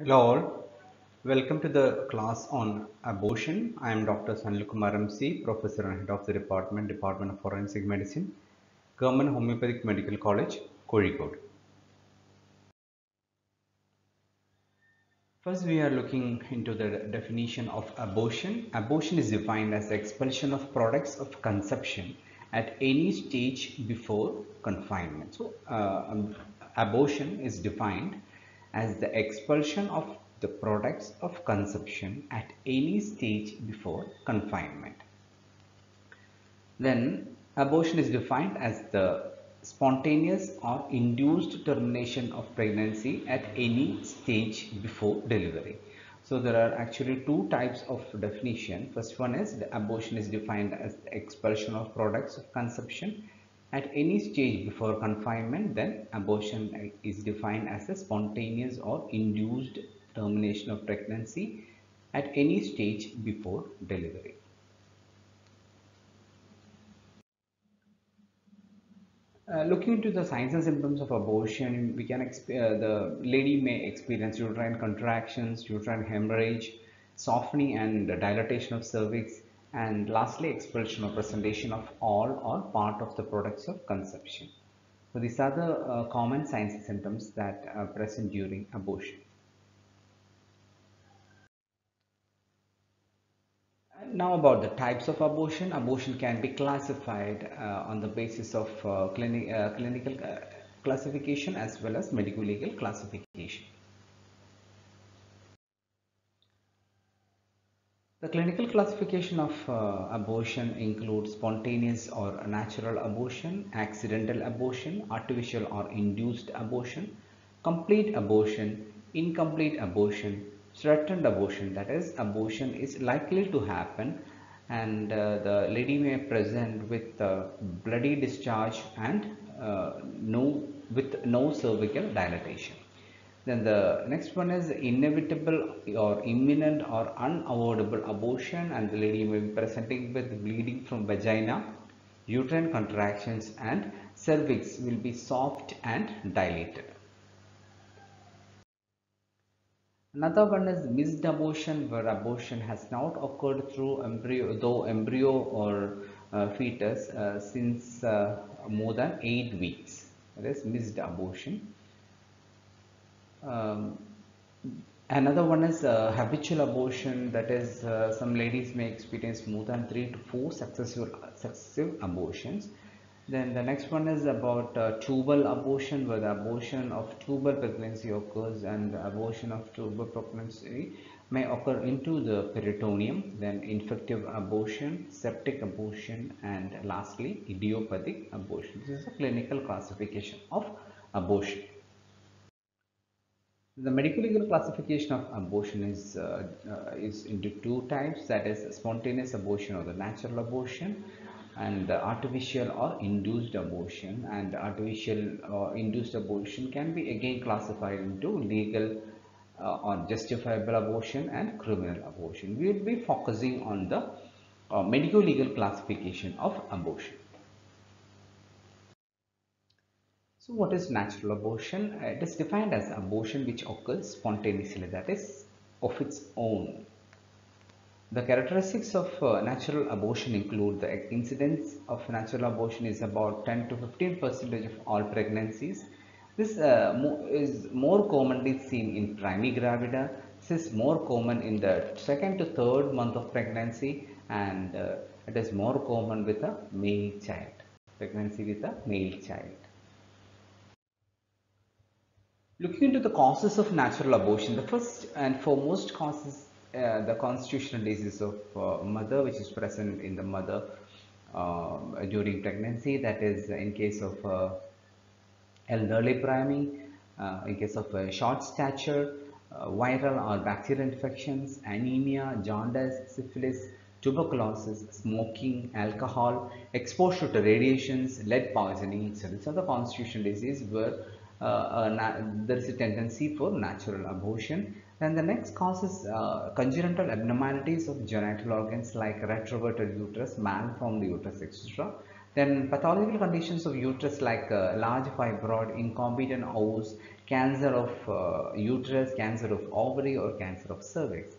Hello all, welcome to the class on abortion. I am Dr. Sanil Kumar MC, Professor and Head of the Department, Department of Forensic Medicine, Government Homeopathic Medical College, Kozhikode. First, we are looking into the definition of abortion. Abortion is defined as expulsion of products of conception at any stage before confinement. So, uh, um, abortion is defined as the expulsion of the products of conception at any stage before confinement. Then, abortion is defined as the spontaneous or induced termination of pregnancy at any stage before delivery. So there are actually two types of definition. First one is the abortion is defined as the expulsion of products of conception at any stage before confinement. Then abortion is defined as a spontaneous or induced termination of pregnancy at any stage before delivery. Uh, looking into the signs and symptoms of abortion, we can uh, the lady may experience uterine contractions, uterine hemorrhage, softening and dilatation of cervix, and lastly expulsion or presentation of all or part of the products of conception. So these are the uh, common signs and symptoms that are present during abortion. now about the types of abortion abortion can be classified uh, on the basis of uh, clinic, uh, clinical uh, classification as well as medical legal classification the clinical classification of uh, abortion includes spontaneous or natural abortion accidental abortion artificial or induced abortion complete abortion incomplete abortion threatened abortion. That is abortion is likely to happen and uh, the lady may present with uh, bloody discharge and uh, no with no cervical dilatation then the next one is inevitable or imminent or unavoidable abortion and the lady may be presenting with bleeding from vagina uterine contractions and cervix will be soft and dilated Another one is missed abortion where abortion has not occurred through embryo, though embryo or uh, fetus uh, since uh, more than 8 weeks. That is missed abortion. Um, another one is uh, habitual abortion that is uh, some ladies may experience more than 3 to 4 successive, successive abortions then the next one is about uh, tubal abortion where the abortion of tubal pregnancy occurs and the abortion of tubal pregnancy may occur into the peritoneum. Then infective abortion, septic abortion and lastly idiopathic abortion. This is a clinical classification of abortion. The medical legal classification of abortion is, uh, uh, is into two types that is spontaneous abortion or the natural abortion and the artificial or induced abortion and artificial or induced abortion can be again classified into legal uh, or justifiable abortion and criminal abortion. We will be focusing on the uh, medical legal classification of abortion. So what is natural abortion? It is defined as abortion which occurs spontaneously that is of its own the characteristics of uh, natural abortion include the incidence of natural abortion is about 10 to 15 percentage of all pregnancies. This uh, mo is more commonly seen in primigravida. This is more common in the second to third month of pregnancy and uh, it is more common with a male child. Pregnancy with a male child. Looking into the causes of natural abortion, the first and foremost causes uh, the constitutional disease of uh, mother which is present in the mother uh, during pregnancy that is in case of uh, elderly priming, uh, in case of short stature, viral or bacterial infections, anemia, jaundice, syphilis, tuberculosis, smoking, alcohol, exposure to radiations, lead poisoning, So These are the constitutional disease where there is a tendency for natural abortion then the next cause is uh, congenital abnormalities of genital organs like retroverted uterus, malformed uterus, etc. Then pathological conditions of uterus like uh, large fibroid, incompetent os, cancer of uh, uterus, cancer of ovary or cancer of cervix.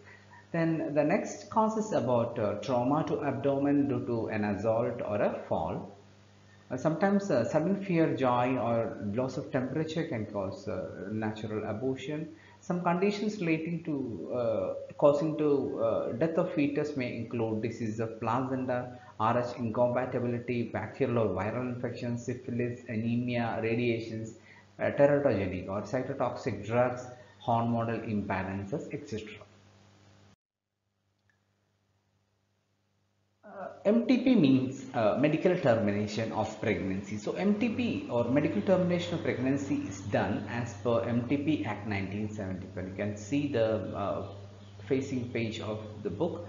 Then the next cause is about uh, trauma to abdomen due to an assault or a fall. Uh, sometimes uh, sudden fear, joy or loss of temperature can cause uh, natural abortion. Some conditions relating to causing to death of fetus may include disease of placenta, RH incompatibility, bacterial or viral infections, syphilis, anemia, radiations, teratogenic or cytotoxic drugs, hormonal imbalances, etc. Uh, MTP means uh, medical termination of pregnancy. So MTP or medical termination of pregnancy is done as per MTP Act 1975. You can see the uh, facing page of the book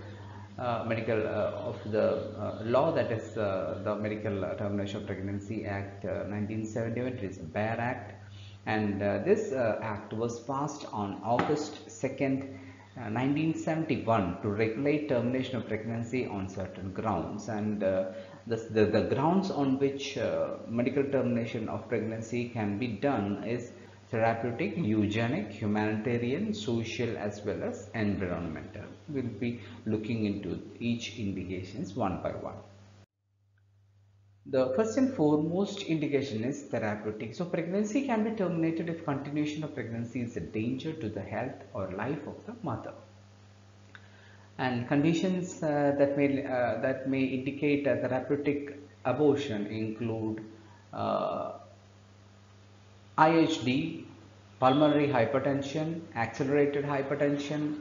uh, medical uh, of the uh, law that is the Medical Termination of Pregnancy Act 1971. It is a BARE Act and this act was passed on August 2nd 1971 to regulate termination of pregnancy on certain grounds and uh, the, the, the, grounds on which uh, medical termination of pregnancy can be done is therapeutic, eugenic, humanitarian, social as well as environmental. We'll be looking into each indications one by one. The first and foremost indication is therapeutic. So pregnancy can be terminated if continuation of pregnancy is a danger to the health or life of the mother. And conditions uh, that may uh, that may indicate a therapeutic abortion include uh, IHD, pulmonary hypertension, accelerated hypertension,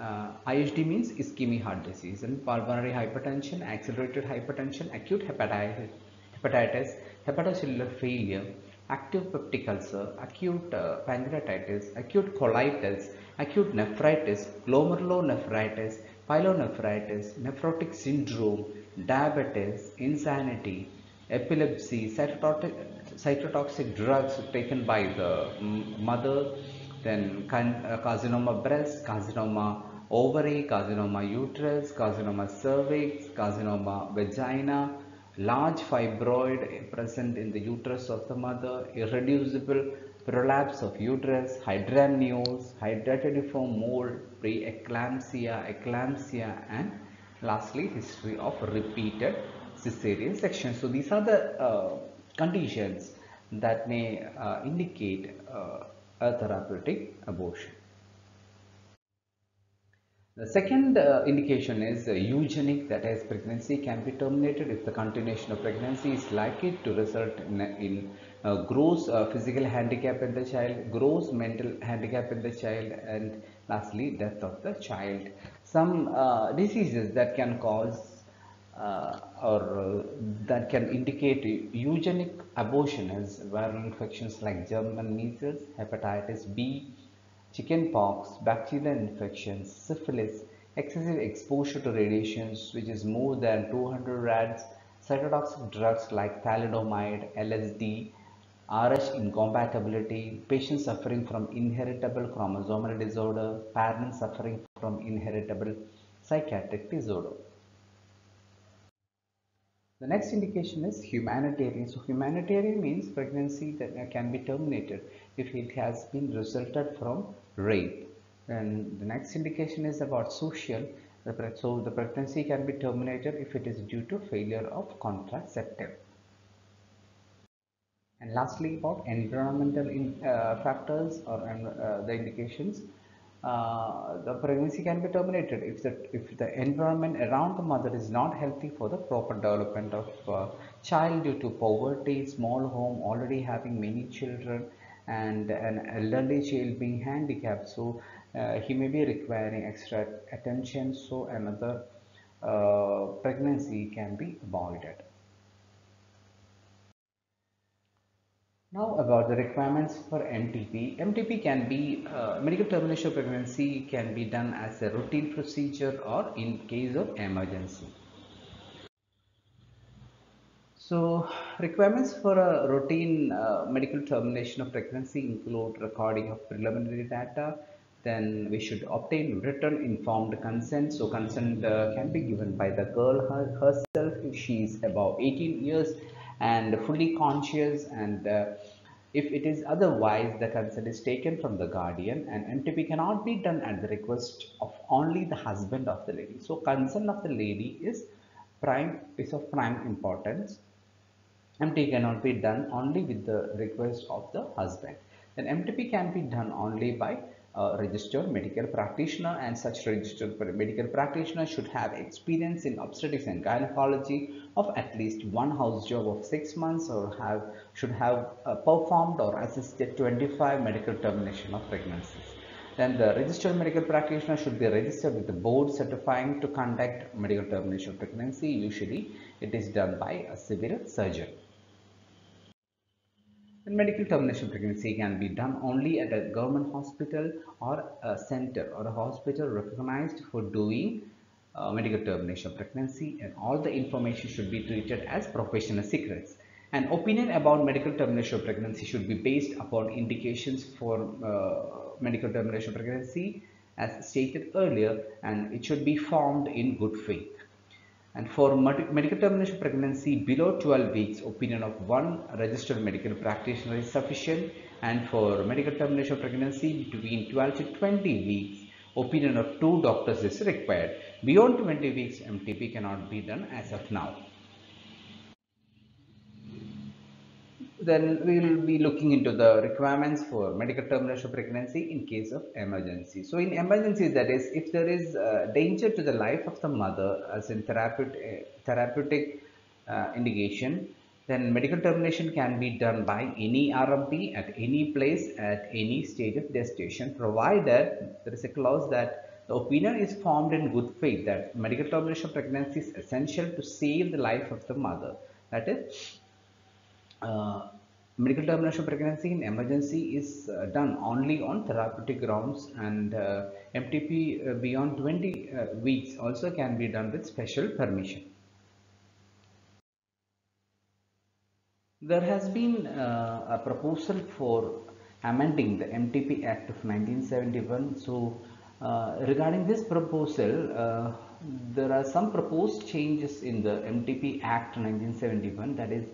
uh, IHD means ischemic heart disease and pulmonary hypertension, accelerated hypertension, acute hepatitis, hepatitis hepatocellular failure, active peptic ulcer, acute uh, pancreatitis, acute colitis, acute nephritis, glomerulonephritis, pyelonephritis, nephrotic syndrome, diabetes, insanity, epilepsy, cytotoxic, cytotoxic drugs taken by the mother, then uh, carcinoma breast, carcinoma ovary, carcinoma uterus, carcinoma cervix, carcinoma vagina, large fibroid present in the uterus of the mother, irreducible prolapse of uterus, hydramnios, hydatidiform mole, preeclampsia, eclampsia and lastly history of repeated cesarean section. So these are the uh, conditions that may uh, indicate uh, a therapeutic abortion. The second uh, indication is uh, eugenic that is pregnancy can be terminated if the continuation of pregnancy is likely to result in, in uh, gross physical handicap in the child, gross mental handicap in the child and lastly death of the child. Some uh, diseases that can cause uh, or uh, that can indicate eugenic abortion as viral infections like German measles, hepatitis B, chickenpox, bacterial infections, syphilis, excessive exposure to radiations which is more than 200 rads, cytotoxic drugs like thalidomide, LSD, RH incompatibility, patients suffering from inheritable chromosomal disorder, parents suffering from inheritable psychiatric disorder. The next indication is humanitarian. So humanitarian means pregnancy that can be terminated if it has been resulted from rape. And the next indication is about social. So the pregnancy can be terminated if it is due to failure of contraceptive. And lastly about environmental in, uh, factors or uh, the indications uh, the pregnancy can be terminated if the if the environment around the mother is not healthy for the proper development of uh, child due to poverty small home already having many children and an elderly child being handicapped so uh, he may be requiring extra attention so another uh, pregnancy can be avoided Now about the requirements for MTP. MTP can be, uh, medical termination of pregnancy can be done as a routine procedure or in case of emergency. So requirements for a routine uh, medical termination of pregnancy include recording of preliminary data, then we should obtain written informed consent. So consent uh, can be given by the girl her, herself if she is about 18 years and fully conscious and uh, If it is otherwise, the consent is taken from the guardian and MTP cannot be done at the request of only the husband of the lady. So consent of the lady is prime is of prime importance. MTP cannot be done only with the request of the husband. Then MTP can be done only by a registered medical practitioner and such registered medical practitioner should have experience in obstetrics and gynecology of at least one house job of six months or have should have uh, performed or assisted 25 medical termination of pregnancies. Then the registered medical practitioner should be registered with the board certifying to conduct medical termination of pregnancy. Usually it is done by a civil surgeon. And medical termination pregnancy can be done only at a government hospital or a center or a hospital recognized for doing uh, medical termination pregnancy and all the information should be treated as professional secrets. An opinion about medical termination of pregnancy should be based upon indications for uh, medical termination pregnancy as stated earlier and it should be formed in good faith. And for medical termination pregnancy below 12 weeks, opinion of one registered medical practitioner is sufficient. And for medical termination pregnancy between 12 to 20 weeks, opinion of two doctors is required. Beyond 20 weeks, MTP cannot be done as of now. Then we will be looking into the requirements for medical termination of pregnancy in case of emergency. So in emergency that is if there is danger to the life of the mother as in therapeutic, therapeutic uh, indication then medical termination can be done by any RMP at any place at any stage of gestation provided there is a clause that the opinion is formed in good faith that medical termination of pregnancy is essential to save the life of the mother that is medical termination of pregnancy in emergency is uh, done only on therapeutic grounds and uh, MTP uh, beyond 20 uh, weeks also can be done with special permission. There has been uh, a proposal for amending the MTP Act of 1971. So regarding this proposal, there are some proposed changes in the MTP Act 1971 that is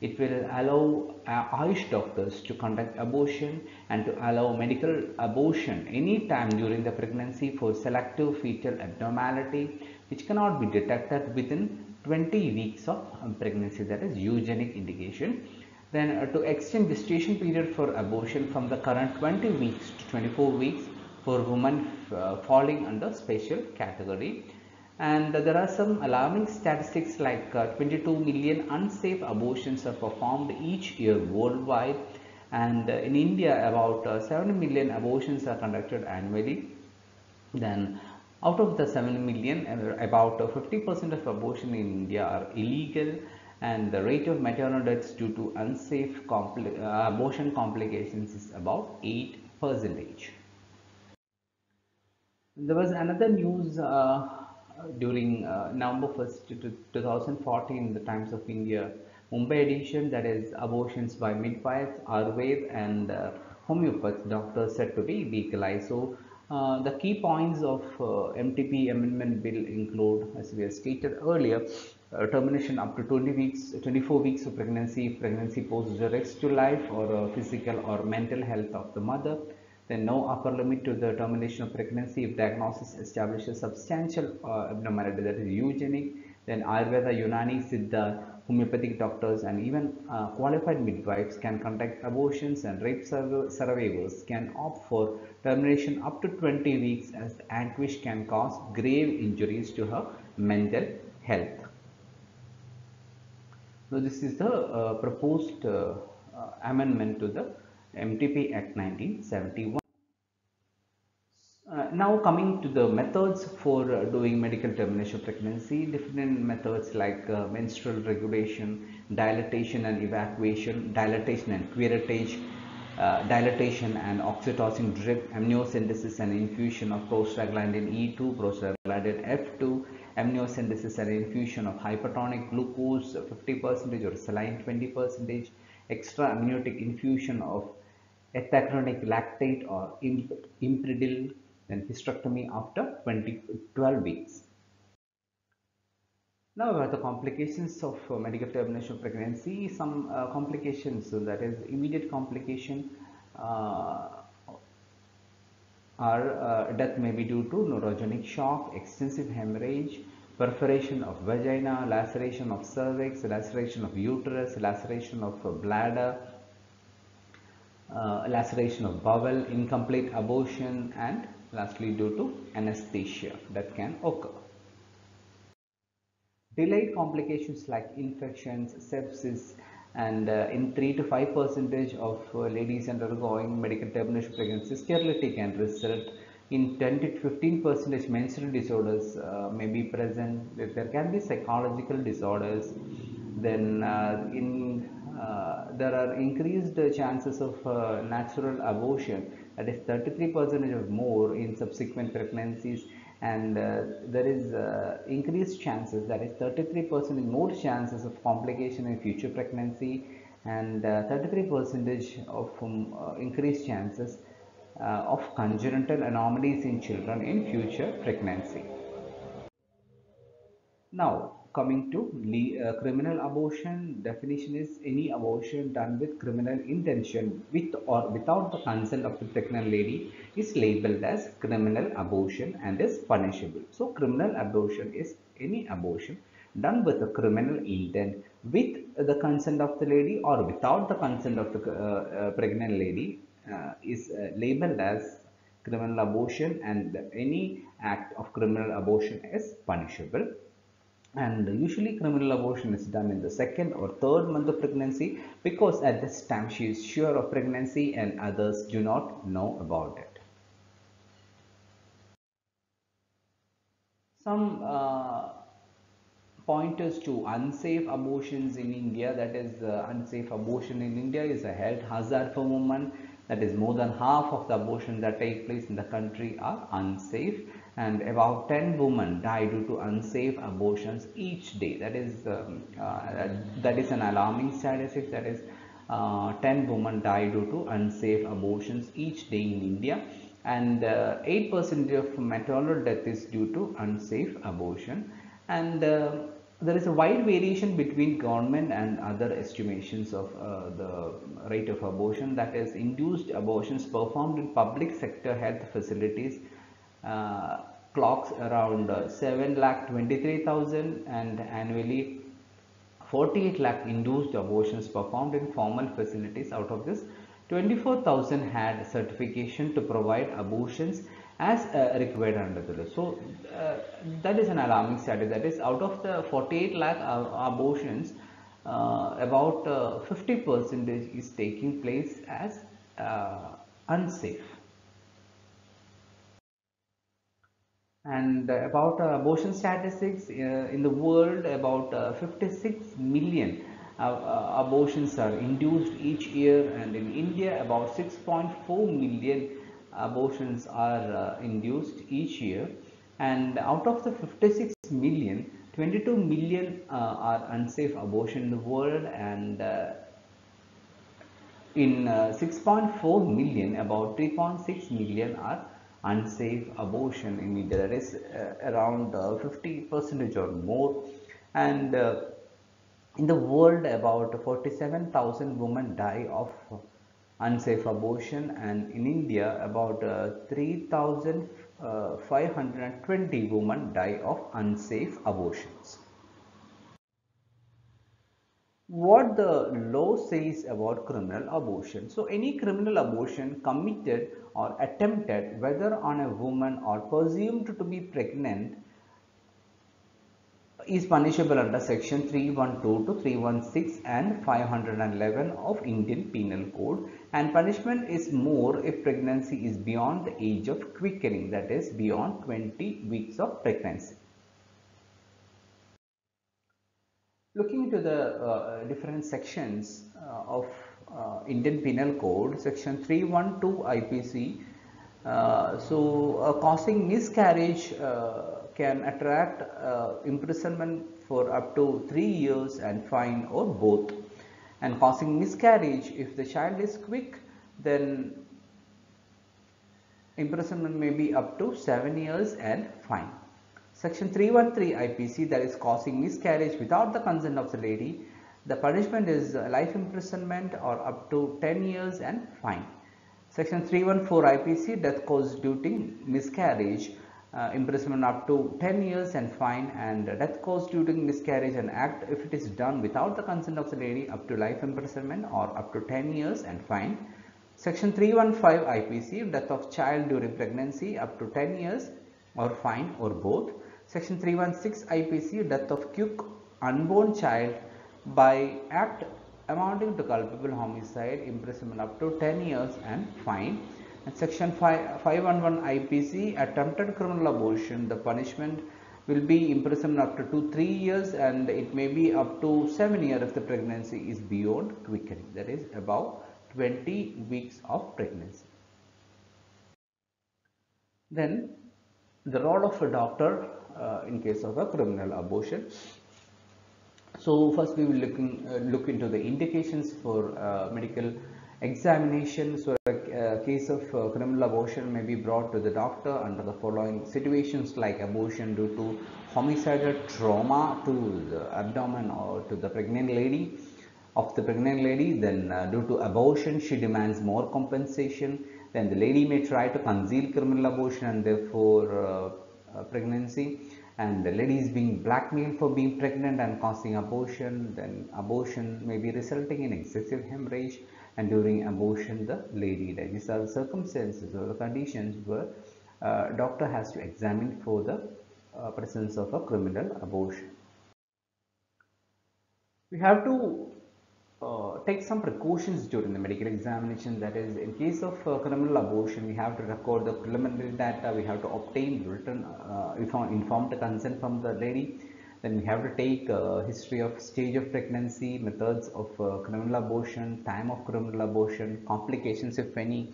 it will allow uh, Ayush doctors to conduct abortion and to allow medical abortion anytime during the pregnancy for selective fetal abnormality which cannot be detected within 20 weeks of um, pregnancy that is eugenic indication. Then uh, to extend the gestation period for abortion from the current 20 weeks to 24 weeks for women uh, falling under special category and there are some alarming statistics like uh, 22 million unsafe abortions are performed each year worldwide. And uh, in India about uh, 7 million abortions are conducted annually. Then out of the 7 million about 50% of abortion in India are illegal. And the rate of maternal deaths due to unsafe abortion complications is about 8 percentage. There was another news uh, during uh, November 1st, to 2014, the Times of India Mumbai edition, that is abortions by midwives, Ayurveda and uh, homeopath doctors said to be legalized. So uh, the key points of uh, MTP amendment bill include, as we have stated earlier, uh, termination up to 20 weeks, 24 weeks of pregnancy pregnancy poses a risk to life or uh, physical or mental health of the mother then no upper limit to the termination of pregnancy if diagnosis establishes substantial uh, abnormality that is eugenic. Then Ayurveda, Unani, Siddha, homeopathic doctors and even uh, qualified midwives can conduct abortions and rape survivors can opt for termination up to 20 weeks as the anguish can cause grave injuries to her mental health. So this is the uh, proposed uh, uh, amendment to the MTP Act 1971. Uh, now coming to the methods for uh, doing medical termination of pregnancy, different methods like uh, menstrual regulation, dilatation and evacuation, dilatation and curettage, uh, dilatation and oxytocin drip, amniocentesis and infusion of prostaglandin E2, prostaglandin F2, amniocentesis and infusion of hypertonic glucose 50% or saline 20%, extra amniotic infusion of ethacridine lactate or Emcredil then hysterectomy after 20, 12 weeks. Now about the complications of uh, medical termination pregnancy, some uh, complications, so that is immediate complication uh, are uh, death may be due to neurogenic shock, extensive hemorrhage, perforation of vagina, laceration of cervix, laceration of uterus, laceration of bladder, uh, laceration of bowel, incomplete abortion and lastly due to anesthesia that can occur. Delayed complications like infections, sepsis and uh, in 3 to 5 percentage of uh, ladies undergoing medical termination pregnancy sterility can result in 10 to 15 percentage menstrual disorders uh, may be present there can be psychological disorders then uh, in there are increased chances of uh, natural abortion. That is 33 percentage or more in subsequent pregnancies. And uh, there is uh, increased chances that is 33 percent more chances of complication in future pregnancy. And uh, 33 percentage of um, increased chances of congenital anomalies in children in future pregnancy. Now coming to uh, criminal abortion definition is any abortion done with criminal intention with or without the consent of the pregnant lady is labeled as criminal abortion and is punishable. So criminal abortion is any abortion done with a criminal intent with the consent of the lady or without the consent of the uh, uh, pregnant lady uh, is uh, labeled as criminal abortion and any act of criminal abortion is punishable and usually criminal abortion is done in the second or third month of pregnancy because at this time she is sure of pregnancy and others do not know about it. Some uh, pointers to unsafe abortions in India that is uh, unsafe abortion in India is a health hazard for women that is more than half of the abortions that take place in the country are unsafe and about 10 women die due to unsafe abortions each day. That is um, uh, that is an alarming statistic that is uh, 10 women die due to unsafe abortions each day in India. And 8% uh, of maternal death is due to unsafe abortion. And uh, there is a wide variation between government and other estimations of uh, the rate of abortion. That is induced abortions performed in public sector health facilities uh, clocks around uh, 7 lakh 23,000 and annually 48 lakh induced abortions performed in formal facilities out of this 24,000 had certification to provide abortions as uh, required under the law. So uh, that is an alarming status that is out of the 48 lakh uh, abortions uh, about 50 percentage is taking place as unsafe. And about uh, abortion statistics uh, in the world about uh, 56 million abortions are induced each year. And in India about 6.4 million abortions are induced each year. And out of the 56 million 22 million uh, are unsafe abortion in the world. And uh, in uh, 6.4 million about 3.6 million are unsafe abortion in India. That is uh, around uh, 50 percentage or more. And uh, in the world about 47,000 women die of unsafe abortion. And in India about uh, 3,520 women die of unsafe abortions. What the law says about criminal abortion. So any criminal abortion committed or attempted whether on a woman or presumed to be pregnant is punishable under section 312 to 316 and 511 of Indian Penal Code and punishment is more if pregnancy is beyond the age of quickening that is beyond 20 weeks of pregnancy. looking into the uh, different sections uh, of Indian Penal Code, section 312 IPC, uh, so uh, causing miscarriage uh, can attract imprisonment for up to 3 years and fine or both. And causing miscarriage, if the child is quick, then imprisonment may be up to 7 years and fine. Section 313 IPC that is causing miscarriage without the consent of the lady, the punishment is life imprisonment or up to 10 years and fine. Section 314 IPC death caused due to miscarriage uh, imprisonment up to 10 years and fine and death caused due to miscarriage and act if it is done without the consent of the lady up to life imprisonment or up to 10 years and fine. Section 315 IPC death of child during pregnancy up to 10 years or fine or both. Section 316 IPC death of quick unborn child by act amounting to culpable homicide imprisonment up to 10 years and fine. And section 5, 511 IPC attempted criminal abortion the punishment will be imprisonment up to 2 3 years and it may be up to 7 years if the pregnancy is beyond quickening. That is about 20 weeks of pregnancy. Then the role of a doctor uh, in case of a criminal abortion so first we will looking, uh, look into the indications for uh, medical examination. So a, case of uh, criminal abortion may be brought to the doctor under the following situations like abortion due to homicidal trauma to the abdomen or to the pregnant lady. Of the pregnant lady then uh, due to abortion she demands more compensation. Then the lady may try to conceal criminal abortion and therefore uh, pregnancy and the lady is being blackmailed for being pregnant and causing abortion then abortion may be resulting in excessive hemorrhage. And during abortion the lady dies these are the circumstances or the conditions where uh, doctor has to examine for the uh, presence of a criminal abortion. We have to uh, take some precautions during the medical examination. That is in case of uh, criminal abortion we have to record the preliminary data. We have to obtain written uh, informed consent from the lady. Then we have to take uh, history of stage of pregnancy methods of uh, criminal abortion time of criminal abortion complications if any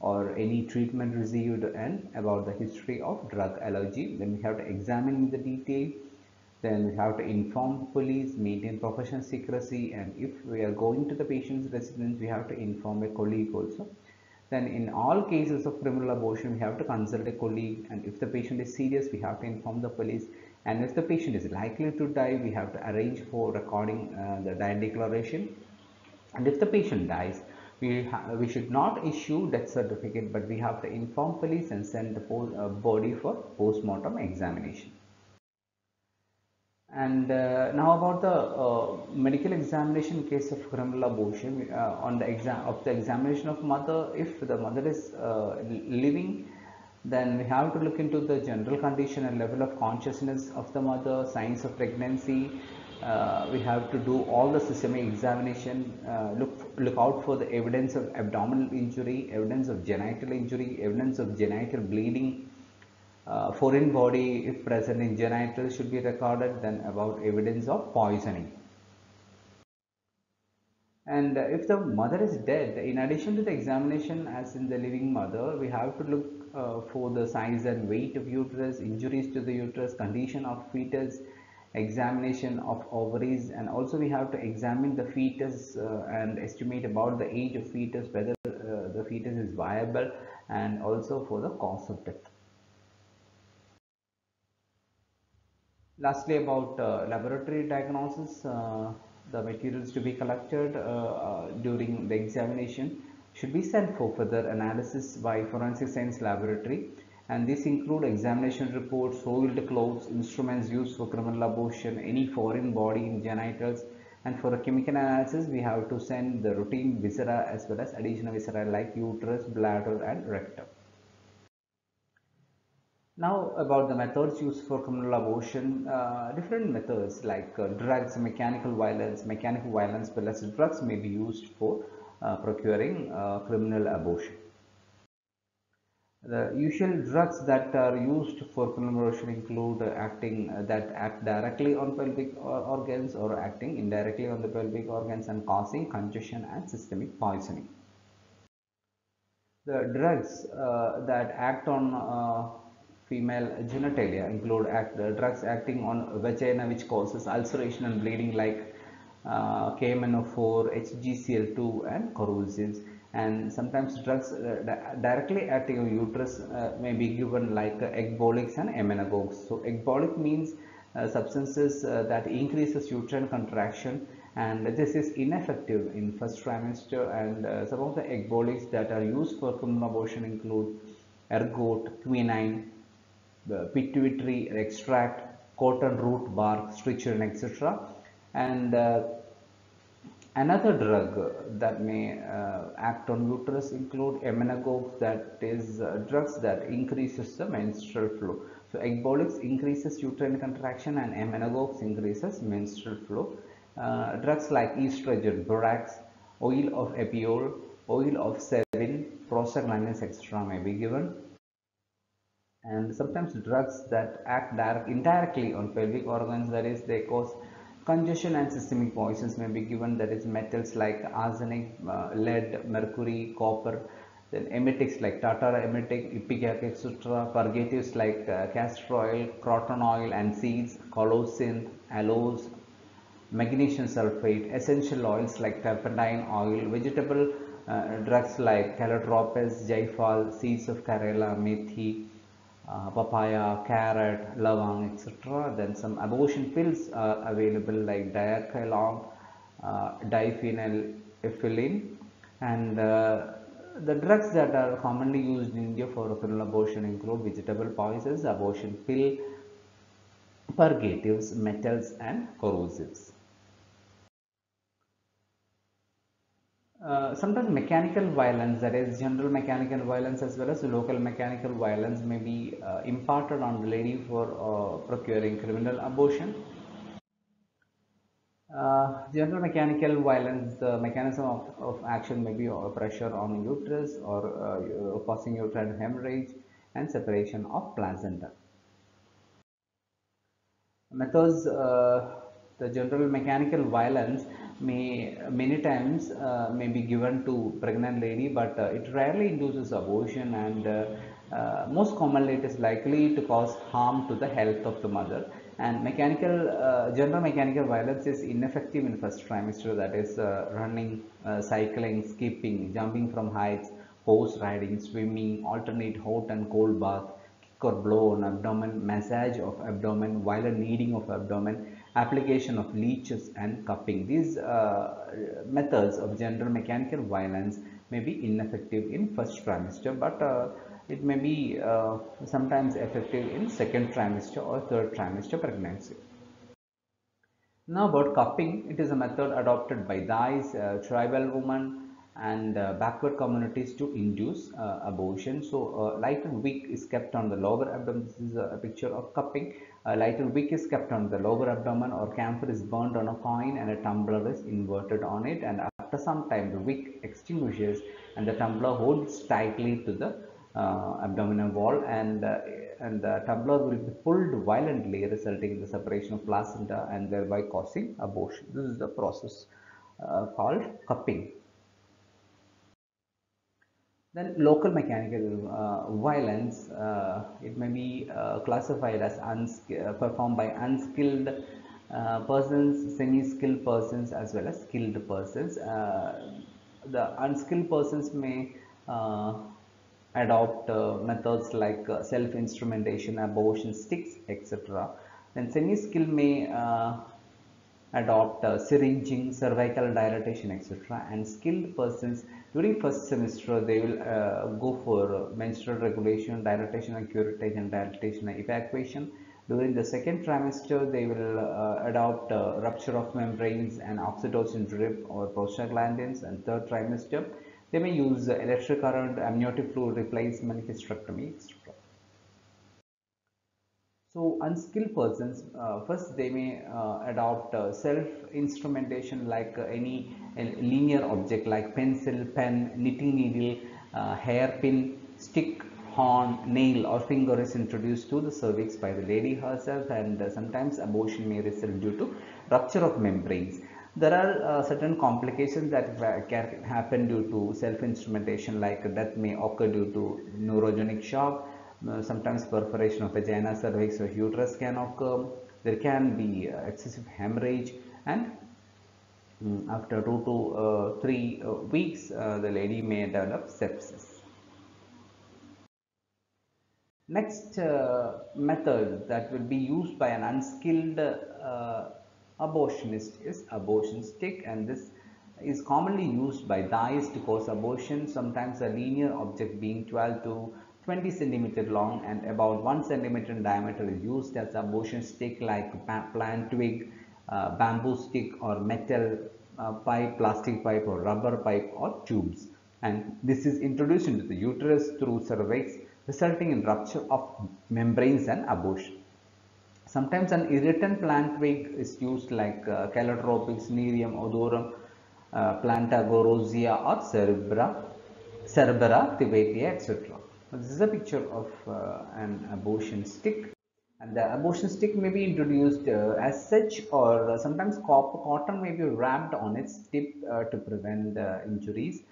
or any treatment received and about the history of drug allergy. Then we have to examine the detail then we have to inform police, maintain professional secrecy and if we are going to the patient's residence, we have to inform a colleague also. Then in all cases of criminal abortion, we have to consult a colleague and if the patient is serious, we have to inform the police. And if the patient is likely to die, we have to arrange for recording uh, the die declaration. And if the patient dies, we, we should not issue death certificate but we have to inform police and send the uh, body for post-mortem examination and uh, now about the uh, medical examination case of criminal abortion uh, on the exam of the examination of mother if the mother is uh, living then we have to look into the general condition and level of consciousness of the mother signs of pregnancy. Uh, we have to do all the systemic examination uh, look look out for the evidence of abdominal injury evidence of genital injury evidence of genital bleeding uh, foreign body if present in genital should be recorded then about evidence of poisoning. And if the mother is dead in addition to the examination as in the living mother we have to look uh, for the size and weight of uterus injuries to the uterus condition of fetus examination of ovaries and also we have to examine the fetus uh, and estimate about the age of fetus whether uh, the fetus is viable and also for the cause of death Lastly, about uh, laboratory diagnosis, uh, the materials to be collected uh, during the examination. Should be sent for further analysis by forensic science laboratory? And these include examination reports, soiled clothes, instruments used for criminal abortion, any foreign body in genitals. And for a chemical analysis we have to send the routine viscera as well as additional viscera like uterus, bladder and rectum. Now about the methods used for criminal abortion, uh, different methods like uh, drugs, mechanical violence, mechanical violence plus drugs may be used for uh, procuring uh, criminal abortion. The usual drugs that are used for criminal abortion include acting uh, that act directly on pelvic organs or acting indirectly on the pelvic organs and causing congestion and systemic poisoning. The drugs uh, that act on female genitalia include act, uh, drugs acting on vagina which causes ulceration and bleeding like uh, KMNO4, HGCL2 and corrosives and sometimes drugs uh, directly acting on uterus uh, may be given like uh, and emmenagogues. So ecbolic means uh, substances uh, that increases uterine contraction and this is ineffective in first trimester and some of the ecbolics that are used for criminal abortion include ergot, quinine, the pituitary extract, cotton root bark, strychnine, etc. And uh, Another drug that may uh, act on uterus include emmenagogues that is uh, drugs that increases the menstrual flow. So ecbolics increases uterine contraction and emmenagogues increases menstrual flow. Uh, drugs like estrogen, borax, oil of apiol, oil of savin, prostaglandins etc. may be given. And sometimes drugs that act direct, indirectly on pelvic organs that is they cause Congestion and systemic poisons may be given that is metals like arsenic, uh, lead, mercury, copper, then emetics like tartar emetic, ipecac, etc. Purgatives like uh, castor oil, croton oil and seeds, colocynth, aloes, magnesium sulfate, essential oils like turpentine oil, vegetable uh, drugs like calotropis, jaifal, seeds of karela, methi, uh, papaya, carrot, lavang, etc. Then some abortion pills are available like diarcailon, uh, diphenylethylene and uh, the drugs that are commonly used in India for criminal abortion include vegetable poisons, abortion pill, purgatives, metals and corrosives. Uh, sometimes mechanical violence that is general mechanical violence as well as local mechanical violence may be uh, imparted on the lady for uh, procuring criminal abortion. Uh, general mechanical violence the mechanism of, of action may be pressure on uterus or uh, causing uterine hemorrhage and separation of placenta. Methods the general mechanical violence may many times uh, may be given to pregnant lady but uh, it rarely induces abortion and uh, uh most commonly it is likely to cause harm to the health of the mother. And mechanical uh, general mechanical violence is ineffective in first trimester that is uh, running cycling skipping jumping from heights horse riding swimming alternate hot and cold bath kick or blow on abdomen massage of abdomen violent kneading of abdomen application of leeches and cupping. These uh, methods of general mechanical violence may be ineffective in first trimester but uh, it may be uh, sometimes effective in second trimester or third trimester pregnancy. Now about cupping, it is a method adopted by Dais, uh, tribal women and uh, backward communities to induce uh, abortion. So, uh, lighter wick is kept on the lower abdomen. This is a picture of cupping. A lighter wick is kept on the lower abdomen or camphor is burned on a coin and a tumbler is inverted on it and after some time the wick extinguishes and the tumbler holds tightly to the uh, abdominal wall and uh, and the tumbler will be pulled violently resulting in the separation of placenta and thereby causing abortion. This is the process uh, called cupping. Then local mechanical uh, violence, uh, it may be uh, classified as uh, performed by unskilled uh, persons, semi-skilled persons as well as skilled persons. Uh, the unskilled persons may adopt methods like self-instrumentation, abortion sticks, etc. Then semi-skilled may adopt syringing, cervical dilatation, etc. And skilled persons during first semester, they will uh, go for menstrual regulation, dilatation and curettage and dilatation and evacuation. During the second trimester, they will uh, adopt uh, rupture of membranes and oxytocin drip or prostaglandins. And third trimester, they may use electric current, amniotic fluid replacement, hysterectomy. So unskilled persons, uh, first they may uh, adopt uh, self-instrumentation like uh, any uh, linear object like pencil, pen, knitting needle, uh, hairpin, stick, horn, nail or finger is introduced to the cervix by the lady herself and sometimes abortion may result due to rupture of membranes. There are certain complications that can happen due to self-instrumentation like death may occur due to neurogenic shock, sometimes perforation of vagina, cervix or uterus can occur. There can be uh, excessive hemorrhage and mm, after two to uh, three uh, weeks, uh, the lady may develop sepsis. Next uh, method that will be used by an unskilled uh, abortionist is abortion stick and this is commonly used by dais to cause abortion sometimes a linear object being 12 to 20 centimeter long and about 1 centimeter in diameter is used as abortion stick like plant twig, uh, bamboo stick or metal uh, pipe, plastic pipe or rubber pipe or tubes and this is introduced into the uterus through cervix resulting in rupture of membranes and abortion. Sometimes an irritant plant twig is used like uh, Calotropis, Nerium, Odorum, uh, Plumbago rosea or Cerebra, Cerbera, Thevetia, etc. This is a picture of uh, an abortion stick. And the abortion stick may be introduced uh, as such or sometimes cotton may be wrapped on its tip uh, to prevent uh, injuries.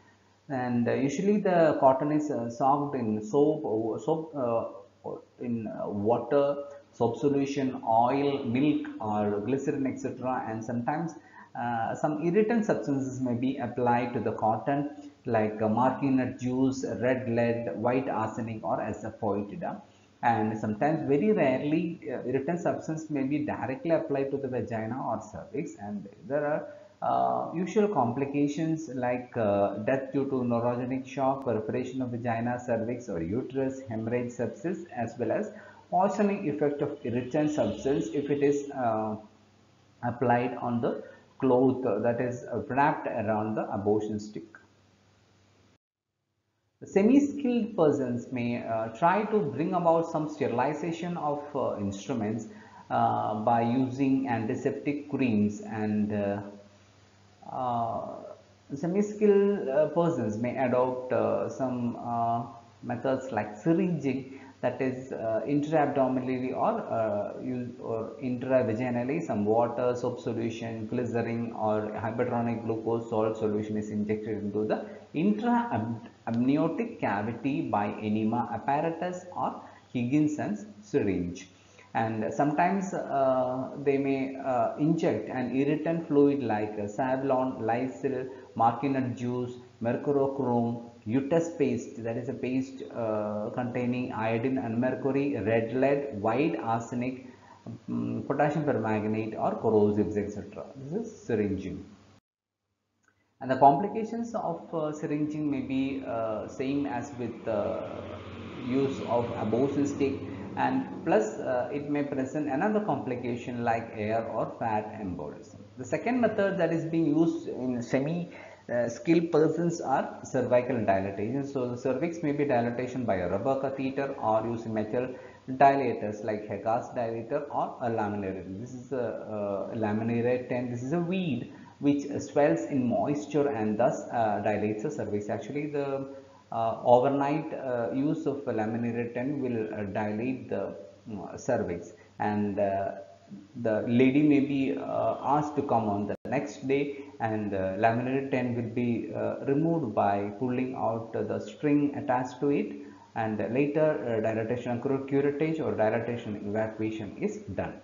And uh, usually the cotton is soaked in soap soap in water soap solution oil milk or glycerin etc and sometimes uh, some irritant substances may be applied to the cotton like uh, juice, red lead, white arsenic or asafoetida and sometimes very rarely uh, irritant substance may be directly applied to the vagina or cervix. And there are uh, usual complications like uh, death due to neurogenic shock, perforation of vagina, cervix or uterus, hemorrhage, sepsis as well as poisoning effect of irritant substance if it is applied on the cloth that is wrapped around the abortion stick. Semi-skilled persons may uh, try to bring about some sterilization of uh, instruments uh, by using antiseptic creams and uh, uh, semi-skilled uh, persons may adopt some methods like syringing that is uh, intra-abdominally or uh, use or intravaginally some water soap solution glycerin or hypertonic glucose salt solution is injected into the intra-amniotic cavity by enema apparatus or Higginson's syringe. And sometimes uh, they may uh, inject an irritant fluid like Savlon, Lysol, marking nut juice, mercurochrome, Utus paste that is a paste uh, containing iodine and mercury, red lead, white arsenic, um, potassium permanganate or corrosives etc. This is syringing. And the complications of uh, syringing may be uh, same as with uh, use of abortion stick and plus uh, it may present another complication like air or fat embolism. The second method that is being used in semi uh, skilled persons are cervical dilatation. So, the cervix may be dilatation by a rubber catheter or using metal dilators like Hegar's dilator or a laminaria. This is a, a laminaria tent. This is a weed which swells in moisture and thus uh, dilates the cervix. Actually, the uh, overnight uh, use of a laminaria tent will uh, dilate the cervix and the lady may be uh, asked to come on the next day and uh, laminaria tent will be uh, removed by pulling out the string attached to it and later uh, dilatation curettage or dilatation evacuation is done.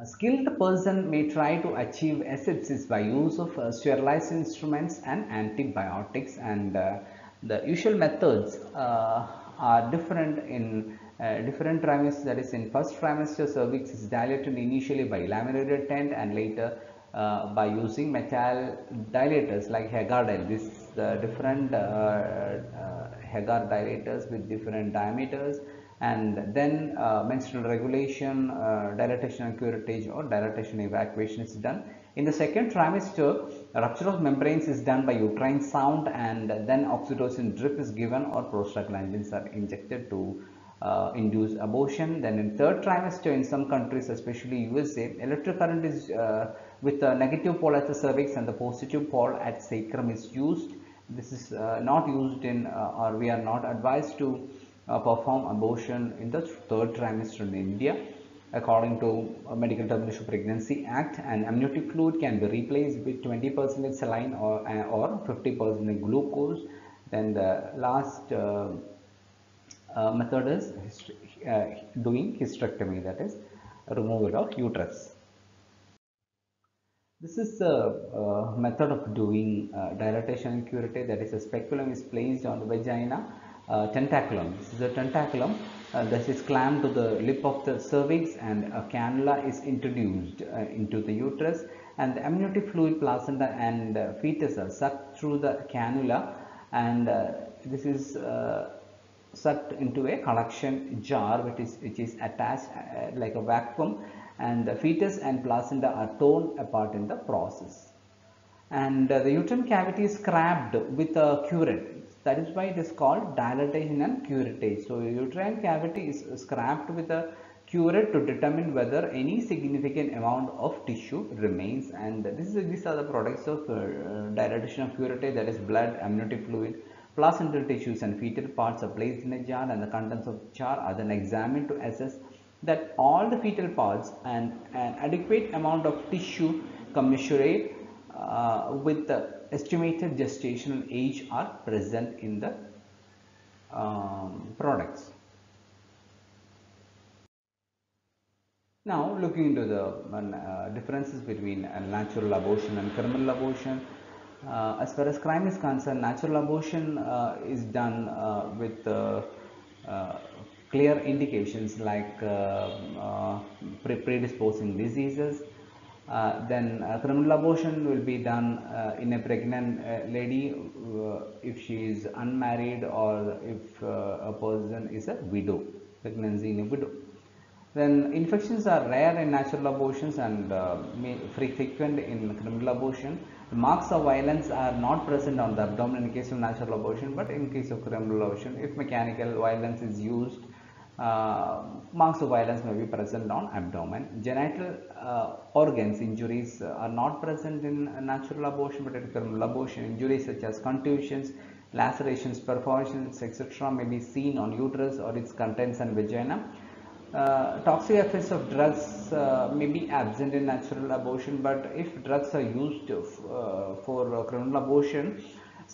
A skilled person may try to achieve asepsis by use of uh, sterilized instruments and antibiotics and uh, the usual methods uh, are different in different trimesters that is in first trimester cervix is dilated initially by laminaria tent and later uh, by using metal dilators like Hegar dilator. This different uh, uh, dilators with different diameters and then uh, menstrual regulation, uh, dilatation and curettage or dilatation evacuation is done. In the second trimester, rupture of membranes is done by uterine sound and then oxytocin drip is given or prostaglandins are injected to uh, induce abortion. Then in third trimester in some countries especially USA, electric current is uh, with the negative pole at the cervix and the positive pole at sacrum is used. This is uh, not used in uh, or we are not advised to uh, perform abortion in the third trimester in India according to Medical Termination Pregnancy Act and amniotic fluid can be replaced with 20% saline or, or 50% glucose. Then the last uh, uh, method is uh, doing hysterectomy that is removal of uterus. This is the uh, method of doing uh, dilatation and curettage that is a speculum is placed on the vagina uh, tenaculum. This is a tenaculum uh, that is clamped to the lip of the cervix and a cannula is introduced uh, into the uterus. And the amniotic fluid placenta and uh, fetus are sucked through the cannula. And uh, this is sucked into a collection jar which is which is attached like a vacuum and the fetus and placenta are torn apart in the process. And uh, the uterine cavity is scrapped with a curette that is why it is called dilatation and curettage so uterine cavity is scrapped with a curette to determine whether any significant amount of tissue remains. And this is these are the products of uh, dilatation of curettage that is blood amniotic fluid placental tissues and fetal parts are placed in a jar and the contents of the jar are then examined to assess that all the fetal parts and an adequate amount of tissue commensurate uh, with the estimated gestational age are present in the um, products. Now looking into the uh, differences between uh, natural abortion and criminal abortion. Uh, as far as crime is concerned, natural abortion uh, is done uh, with clear indications like uh, uh, pre predisposing diseases. Uh, then criminal abortion will be done in a pregnant lady if she is unmarried or if a person is a widow, pregnancy in a widow. Then infections are rare in natural abortions and uh, frequent in criminal abortion. The marks of violence are not present on the abdomen in case of natural abortion, but in case of criminal abortion, if mechanical violence is used, uh, marks of violence may be present on abdomen. Genital uh, organs injuries are not present in natural abortion, but in criminal abortion, injuries such as contusions, lacerations, perforations, etc. may be seen on uterus or its contents and vagina uh, toxic effects of drugs uh, may be absent in natural abortion but if drugs are used uh, for criminal abortion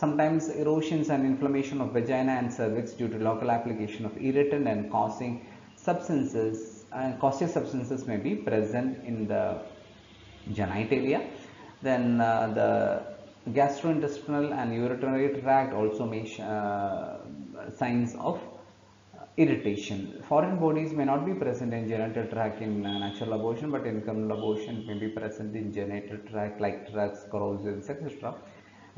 sometimes erosions and inflammation of vagina and cervix due to local application of irritant and causing substances and caustic substances may be present in the genitalia then uh, the gastrointestinal and urinary tract also may uh, signs of irritation. Foreign bodies may not be present in genital tract in uh, natural abortion, but in criminal abortion may be present in genital tract like drugs, corrosives, etc.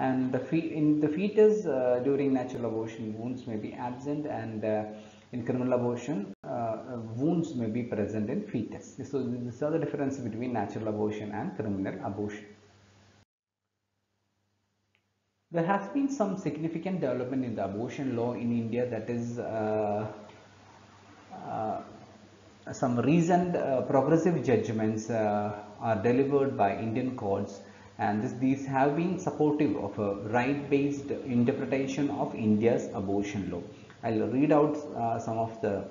And the in the fetus uh, during natural abortion, wounds may be absent, and uh, in criminal abortion, uh, wounds may be present in fetus. So these are the difference between natural abortion and criminal abortion. There has been some significant development in the abortion law in India that is uh, uh, some recent uh, progressive judgments uh, are delivered by Indian courts and this, these have been supportive of a right-based interpretation of India's abortion law. I'll read out uh, some of the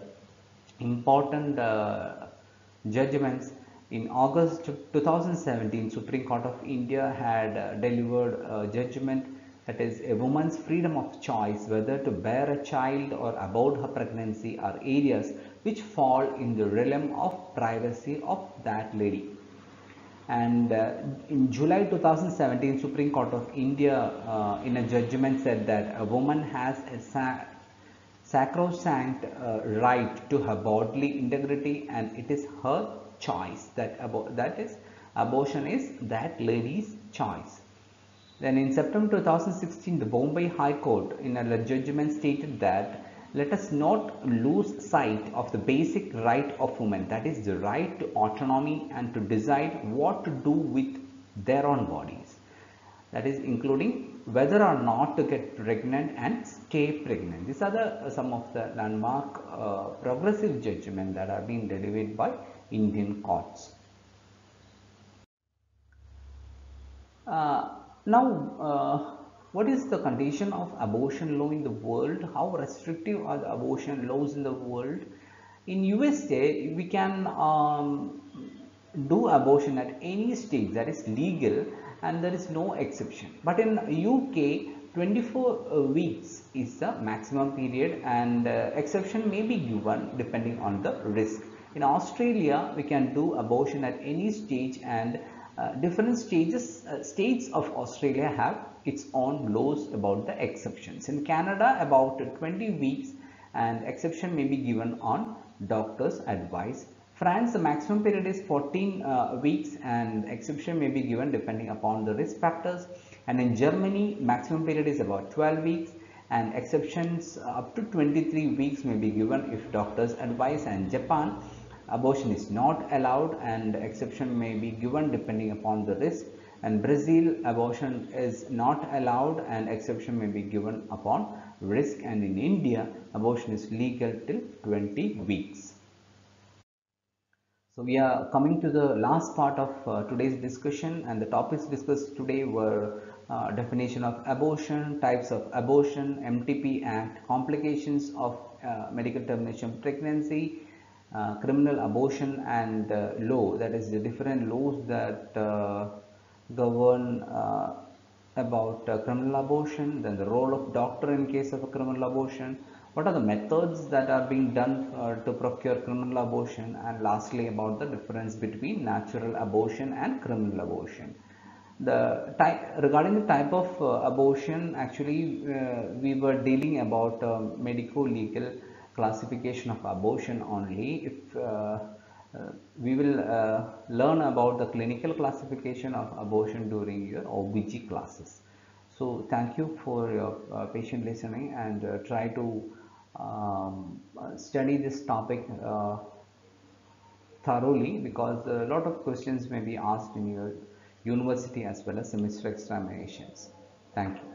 important uh, judgments. In August 2017, Supreme Court of India had uh, delivered a judgment that is a woman's freedom of choice whether to bear a child or abort her pregnancy are areas which fall in the realm of privacy of that lady and uh, in July 2017 Supreme Court of India uh, in a judgment said that a woman has a sa sacrosanct uh, right to her bodily integrity and it is her choice that that is abortion is that lady's choice. Then in September 2016, the Bombay High Court in a judgment stated that let us not lose sight of the basic right of women that is the right to autonomy and to decide what to do with their own bodies. That is including whether or not to get pregnant and stay pregnant. These are the uh, some of the landmark uh, progressive judgment that are being delivered by indian courts. Uh, now, uh, what is the condition of abortion law in the world? How restrictive are the abortion laws in the world? In USA, we can um, do abortion at any stage that is legal and there is no exception. But in UK, 24 weeks is the maximum period and uh, exception may be given depending on the risk. In Australia, we can do abortion at any stage and uh, different stages uh, states of Australia have its own laws about the exceptions. In Canada about 20 weeks and exception may be given on doctor's advice. France the maximum period is 14 uh, weeks and exception may be given depending upon the risk factors and in Germany maximum period is about 12 weeks and exceptions up to 23 weeks may be given if doctors advise and Japan abortion is not allowed and exception may be given depending upon the risk and Brazil abortion is not allowed and exception may be given upon risk. And in India abortion is legal till 20 weeks. So we are coming to the last part of uh, today's discussion. And the topics discussed today were uh, definition of abortion, types of abortion, MTP Act, complications of uh, medical termination of pregnancy, uh, criminal abortion and uh, law. That is the different laws that uh, govern uh, about criminal abortion, then the role of doctor in case of a criminal abortion, what are the methods that are being done uh, to procure criminal abortion? And lastly about the difference between natural abortion and criminal abortion. The type regarding the type of uh, abortion actually uh, we were dealing about uh, medico legal classification of abortion only. If uh, uh, we will uh, learn about the clinical classification of abortion during your OBG classes so thank you for your patient listening and try to um, study this topic thoroughly because a lot of questions may be asked in your university as well as semester examinations. Thank you.